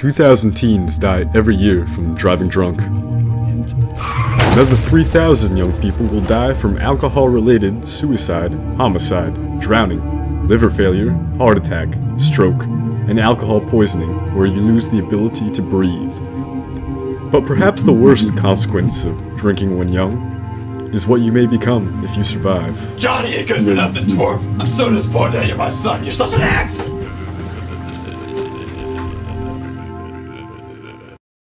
2,000 teens die every year from driving drunk. Another 3,000 young people will die from alcohol-related suicide, homicide, drowning, liver failure, heart attack, stroke, and alcohol poisoning where you lose the ability to breathe. But perhaps the worst consequence of drinking when young is what you may become if you survive. Johnny, it couldn't be nothing, twerp. I'm so disappointed that you're my son. You're such an ass.